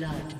blood.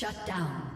Shut down.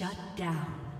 Shut down.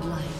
Godlike.